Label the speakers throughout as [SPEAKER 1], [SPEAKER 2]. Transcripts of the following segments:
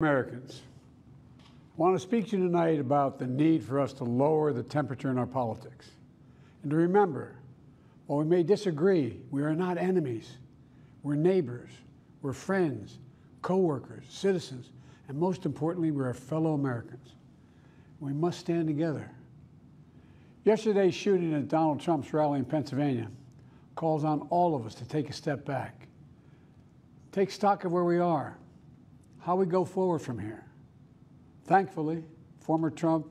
[SPEAKER 1] Americans, I want to speak to you tonight about the need for us to lower the temperature in our politics. And to remember, while we may disagree, we are not enemies. We're neighbors, we're friends, co-workers, citizens, and most importantly, we're fellow Americans. We must stand together. Yesterday's shooting at Donald Trump's rally in Pennsylvania calls on all of us to take a step back. Take stock of where we are how we go forward from here. Thankfully, former Trump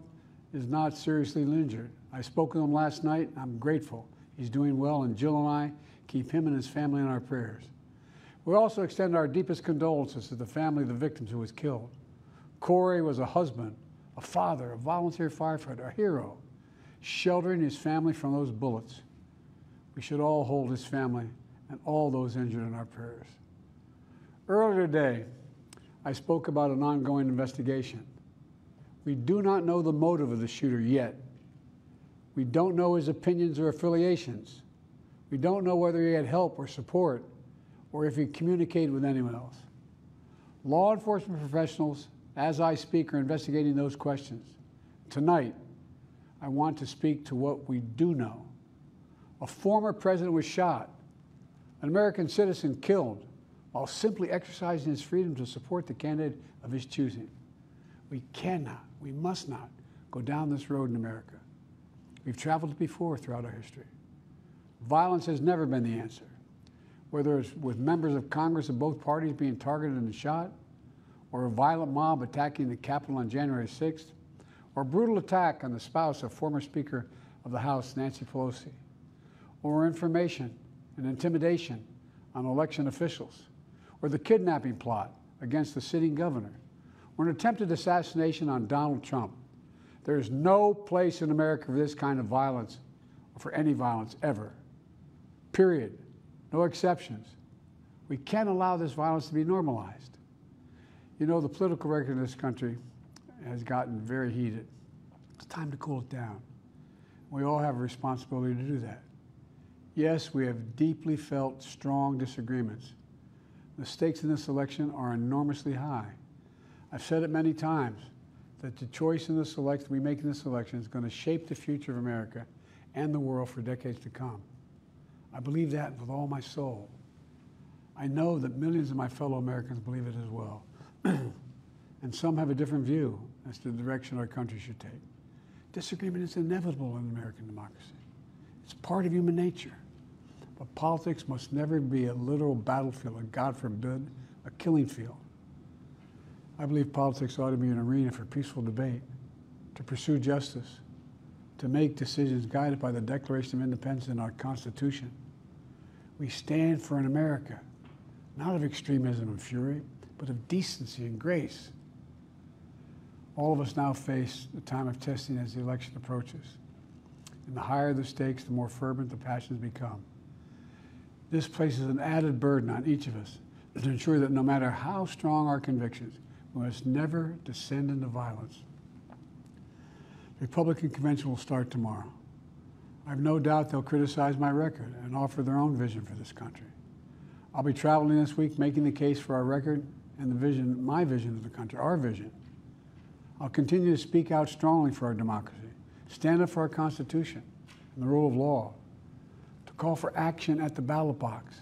[SPEAKER 1] is not seriously injured. I spoke with him last night. I'm grateful. He's doing well, and Jill and I keep him and his family in our prayers. We also extend our deepest condolences to the family of the victims who was killed. Corey was a husband, a father, a volunteer firefighter, a hero, sheltering his family from those bullets. We should all hold his family and all those injured in our prayers. Earlier today, I spoke about an ongoing investigation. We do not know the motive of the shooter yet. We don't know his opinions or affiliations. We don't know whether he had help or support or if he communicated with anyone else. Law enforcement professionals, as I speak, are investigating those questions. Tonight, I want to speak to what we do know. A former president was shot, an American citizen killed, while simply exercising his freedom to support the candidate of his choosing. We cannot, we must not go down this road in America. We've traveled it before throughout our history. Violence has never been the answer. Whether it's with members of Congress of both parties being targeted and shot, or a violent mob attacking the Capitol on January 6th, or a brutal attack on the spouse of former Speaker of the House, Nancy Pelosi, or information and intimidation on election officials, or the kidnapping plot against the sitting governor, or an attempted assassination on Donald Trump. There is no place in America for this kind of violence or for any violence ever. Period. No exceptions. We can't allow this violence to be normalized. You know, the political record in this country has gotten very heated. It's time to cool it down. We all have a responsibility to do that. Yes, we have deeply felt strong disagreements the stakes in this election are enormously high. I've said it many times that the choice in this election we make in this election is going to shape the future of America and the world for decades to come. I believe that with all my soul. I know that millions of my fellow Americans believe it as well. and some have a different view as to the direction our country should take. Disagreement is inevitable in American democracy. It's part of human nature. But politics must never be a literal battlefield, and God forbid, a killing field. I believe politics ought to be an arena for peaceful debate, to pursue justice, to make decisions guided by the Declaration of Independence and our Constitution. We stand for an America, not of extremism and fury, but of decency and grace. All of us now face the time of testing as the election approaches. And the higher the stakes, the more fervent the passions become. This places an added burden on each of us to ensure that no matter how strong our convictions, we must never descend into violence. The Republican convention will start tomorrow. I have no doubt they'll criticize my record and offer their own vision for this country. I'll be traveling this week making the case for our record and the vision, my vision of the country, our vision. I'll continue to speak out strongly for our democracy, stand up for our Constitution and the rule of law, call for action at the ballot box,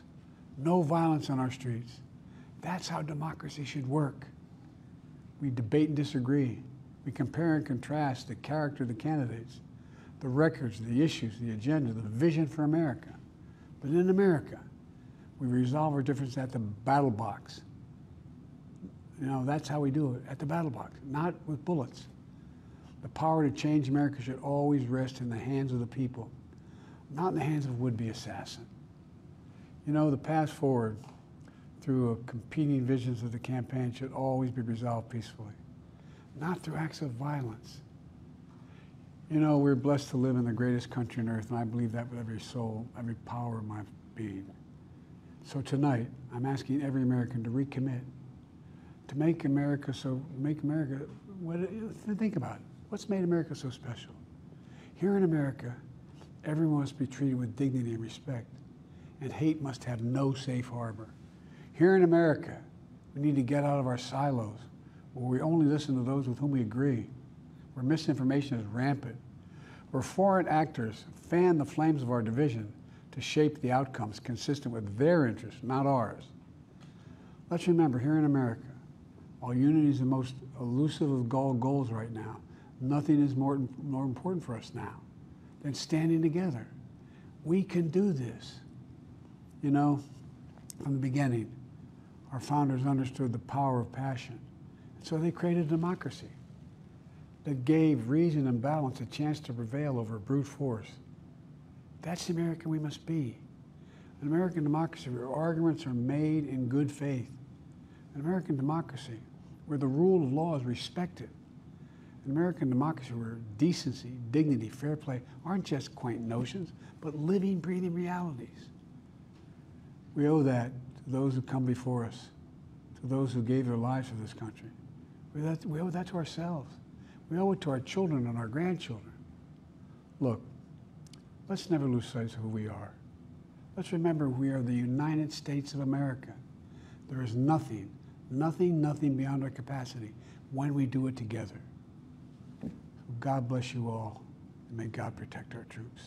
[SPEAKER 1] no violence on our streets. That's how democracy should work. We debate and disagree. We compare and contrast the character of the candidates, the records, the issues, the agenda, the vision for America. But in America, we resolve our differences at the battle box. You know, that's how we do it, at the battle box, not with bullets. The power to change America should always rest in the hands of the people not in the hands of would-be assassin. You know, the path forward through competing visions of the campaign should always be resolved peacefully, not through acts of violence. You know, we're blessed to live in the greatest country on earth, and I believe that with every soul, every power of my being. So tonight, I'm asking every American to recommit, to make America so, make America, what, think about it. What's made America so special? Here in America, Everyone must be treated with dignity and respect, and hate must have no safe harbor. Here in America, we need to get out of our silos. where we only listen to those with whom we agree, where misinformation is rampant, where foreign actors fan the flames of our division to shape the outcomes consistent with their interests, not ours. Let's remember here in America, while unity is the most elusive of all goals right now, nothing is more, more important for us now than standing together. We can do this. You know, from the beginning, our founders understood the power of passion. So they created democracy that gave reason and balance a chance to prevail over brute force. That's the American we must be. An American democracy where arguments are made in good faith. An American democracy where the rule of law is respected. An American democracy where decency, dignity, fair play aren't just quaint notions, but living, breathing realities. We owe that to those who come before us, to those who gave their lives for this country. We owe that to ourselves. We owe it to our children and our grandchildren. Look, let's never lose sight of who we are. Let's remember we are the United States of America. There is nothing, nothing, nothing beyond our capacity when we do it together. God bless you all, and may God protect our troops.